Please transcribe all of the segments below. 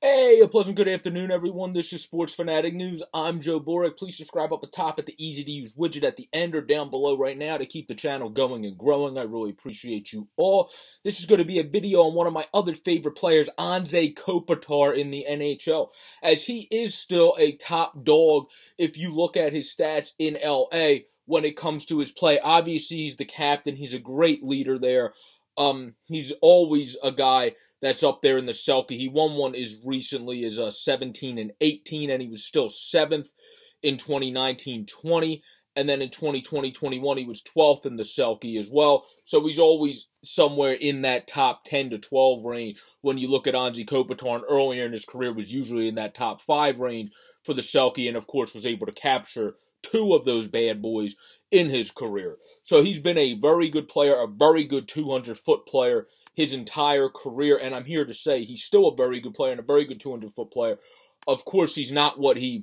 Hey, a pleasant good afternoon, everyone. This is Sports Phanatic News. I'm Joe Boric. Please subscribe up the top at the easy to use widget at the end or down below right now to keep the channel going and growing. I really appreciate you all. This is going to be a video on one of my other favorite players, Anze Kopitar in the NHL, as he is still a top dog if you look at his stats in LA when it comes to his play. Obviously, he's the captain. He's a great leader there. Um, he's always a guy that's up there in the Selke. He won one as recently as uh, 17 and 18, and he was still seventh in 2019-20. And then in 2020-21, he was 12th in the Selke as well. So he's always somewhere in that top 10 to 12 range. When you look at Anze Kopitar, earlier in his career was usually in that top 5 range for the Selke and of course was able to capture two of those bad boys in his career. So he's been a very good player, a very good 200 foot player his entire career. And I'm here to say he's still a very good player and a very good 200 foot player. Of course, he's not what he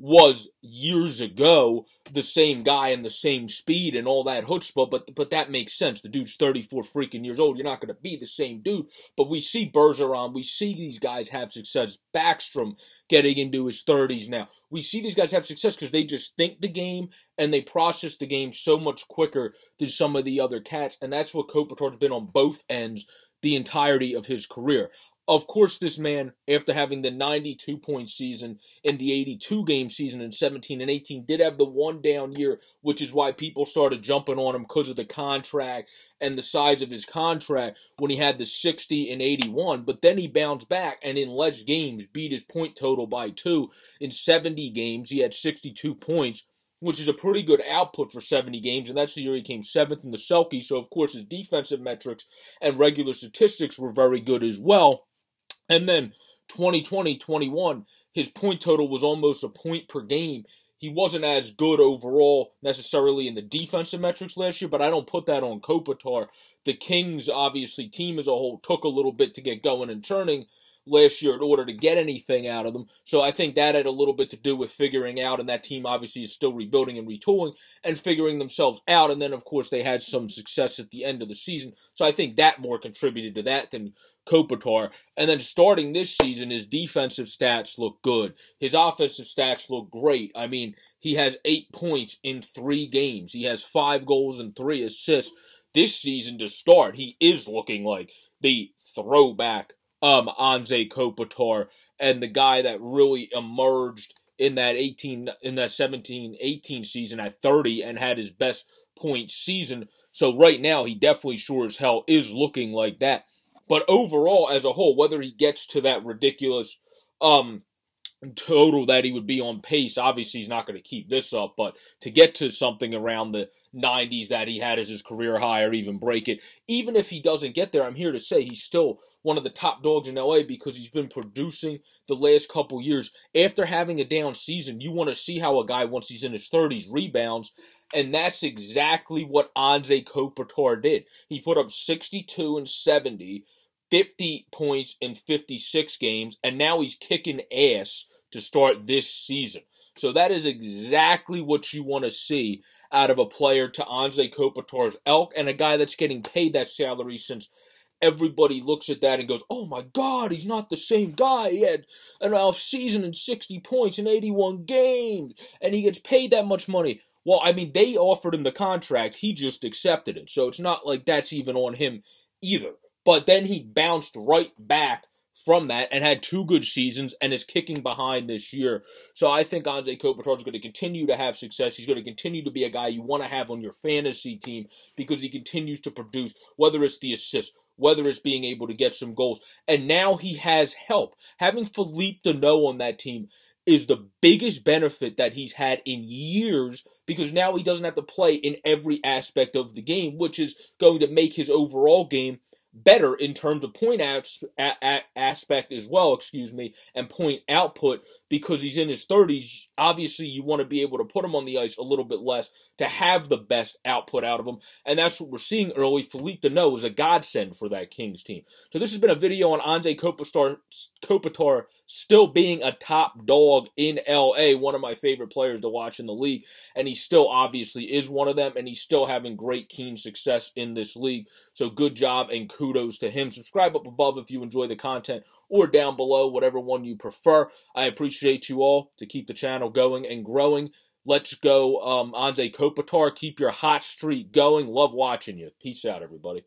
was years ago, the same guy and the same speed and all that chutzpah, but but that makes sense. The dude's 34 freaking years old. You're not going to be the same dude. But we see Bergeron, we see these guys have success. Backstrom getting into his 30s now. We see these guys have success because they just think the game and they process the game so much quicker than some of the other cats. And that's what Kopitar's been on both ends the entirety of his career. Of course, this man, after having the 92 point season in the 82 game season in 17 and 18, did have the one down year, which is why people started jumping on him because of the contract and the size of his contract when he had the 60 and 81. But then he bounced back and in less games beat his point total by two. In 70 games, he had 62 points which is a pretty good output for 70 games, and that's the year he came seventh in the Selke. So, of course, his defensive metrics and regular statistics were very good as well. And then 2020 21, his point total was almost a point per game. He wasn't as good overall necessarily in the defensive metrics last year, but I don't put that on Kopitar. The Kings, obviously, team as a whole, took a little bit to get going and turning last year in order to get anything out of them. So I think that had a little bit to do with figuring out, and that team obviously is still rebuilding and retooling and figuring themselves out. And then, of course, they had some success at the end of the season. So I think that more contributed to that than Kopitar. And then starting this season, his defensive stats look good. His offensive stats look great. I mean, he has eight points in three games. He has five goals and three assists this season to start. He is looking like the throwback um Anze Kopitar and the guy that really emerged in that 18 in that 17 18 season at 30 and had his best point season. So right now he definitely sure as hell is looking like that. But overall, as a whole, whether he gets to that ridiculous um, total that he would be on pace, obviously he's not going to keep this up, but to get to something around the 90s that he had as his career high or even break it, even if he doesn't get there, I'm here to say he's still one of the top dogs in LA because he's been producing the last couple years. After having a down season, you want to see how a guy, once he's in his 30s, rebounds. And that's exactly what Anze Kopitar did. He put up 62 and 70 50 points in 56 games, and now he's kicking ass to start this season. So that is exactly what you want to see out of a player to Anze Kopitar's elk and a guy that's getting paid that salary since everybody looks at that and goes, oh my God, he's not the same guy. He had an off season and 60 points in 81 games, and he gets paid that much money. Well, I mean, they offered him the contract. He just accepted it. So it's not like that's even on him either. But then he bounced right back from that and had two good seasons and is kicking behind this year. So I think Anze Kopitar is going to continue to have success. He's going to continue to be a guy you want to have on your fantasy team because he continues to produce, whether it's the assist, whether it's being able to get some goals. And now he has help. Having Philippe Danault on that team is the biggest benefit that he's had in years because now he doesn't have to play in every aspect of the game, which is going to make his overall game better in terms of point as, a, a, aspect as well, excuse me, and point output because he's in his 30s. Obviously, you want to be able to put him on the ice a little bit less to have the best output out of him, and that's what we're seeing early. Philippe Danault is a godsend for that Kings team. So this has been a video on Anze Kopitar, Kopitar still being a top dog in LA, one of my favorite players to watch in the league, and he still obviously is one of them, and he's still having great, keen success in this league. So good job and kudos to him. Subscribe up above if you enjoy the content or down below, whatever one you prefer. I appreciate you all to keep the channel going and growing. Let's go, um, Anze Kopitar. Keep your hot streak going. Love watching you. Peace out, everybody.